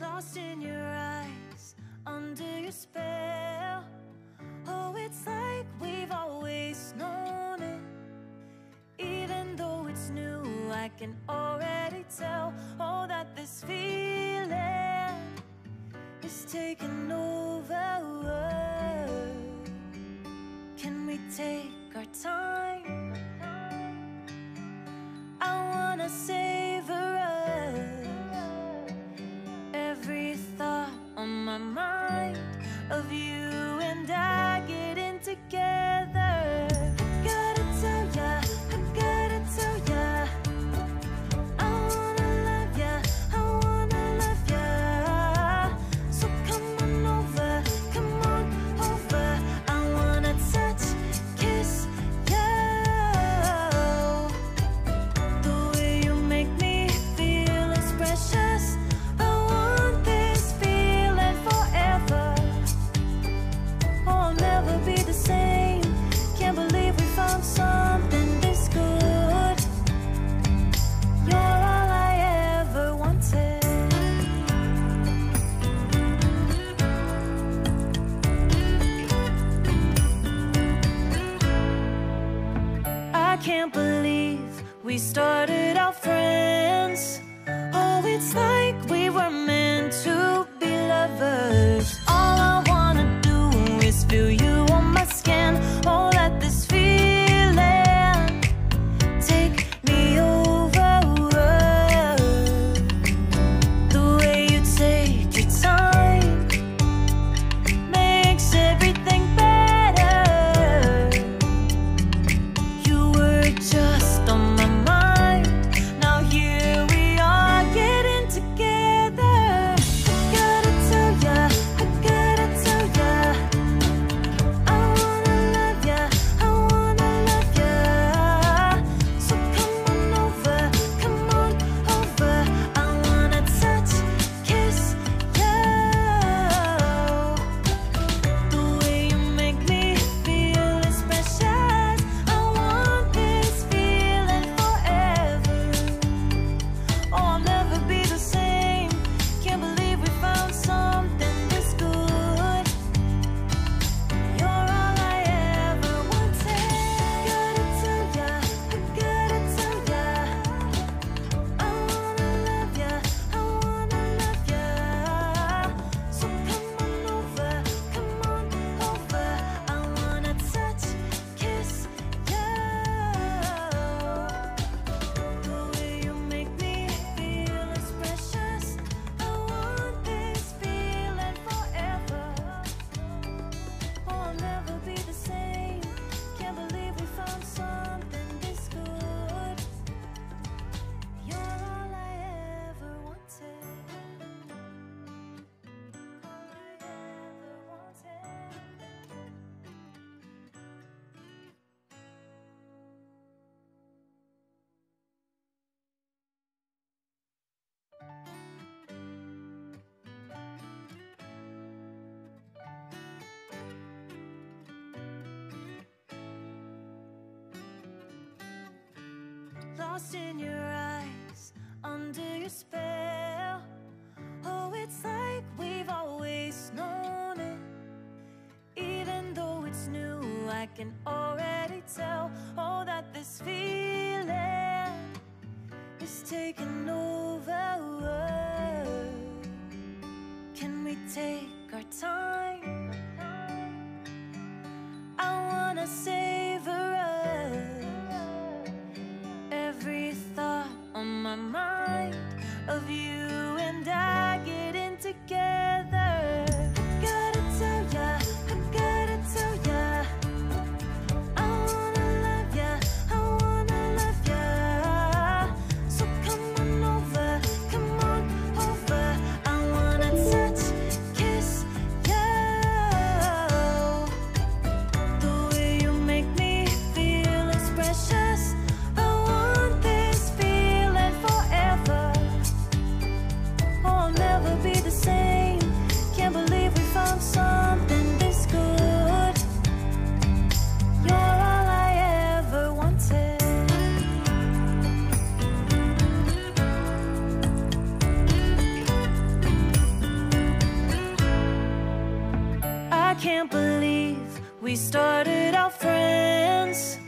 Lost in your eyes, under your spell. Oh, it's like we've always known it. Even though it's new, I can already my mind of you and I. Lost in your eyes, under your spell. Oh, it's like we've always known it. Even though it's new, I can already tell Oh, that this feeling is taking I can't believe we started out friends.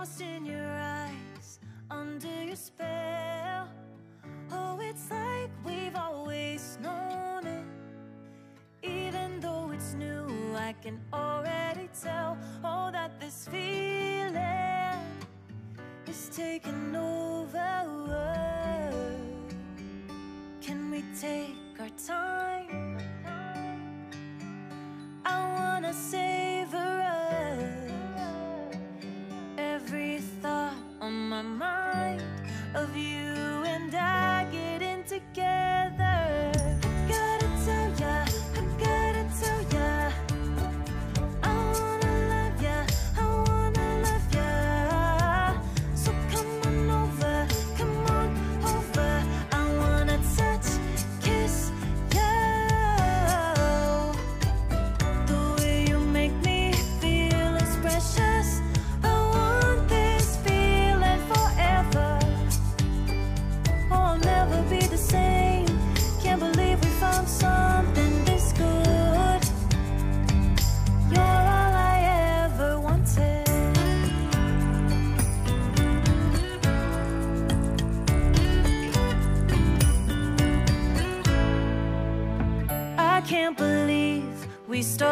lost in your eyes, under your spell. Oh, it's like we've always known it. Even though it's new, I can already tell. Oh, that this feeling is taking over. we start.